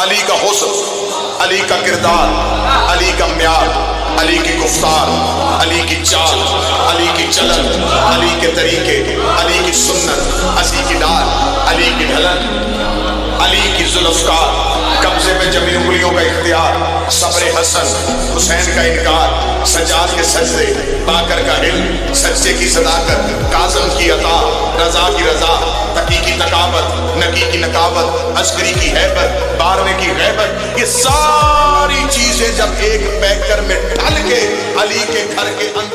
अली का हुस्न, अली का किरदार, अली का म्यार, अली की गुफ्तार, अली की चाल, अली की चलन, अली के तरीके, अली की सुन्नत अली की डाल, अली की ढलन, अली की जुल्फकार, कब्जे में जमी उंगलियों का इख्तियार, सब्र हसन, हुसैन का इनकार सजाद के सजदे, बाकर का हिल सच्चे की सदाकत, काजम की अता, रजा की रजा, तकी की तकावत नकी की नकावत अस्करी की हैबत, बारहवें की गैबत, ये सारी चीज़ें जब एक पैकर में ढल के अली के घर के अंदर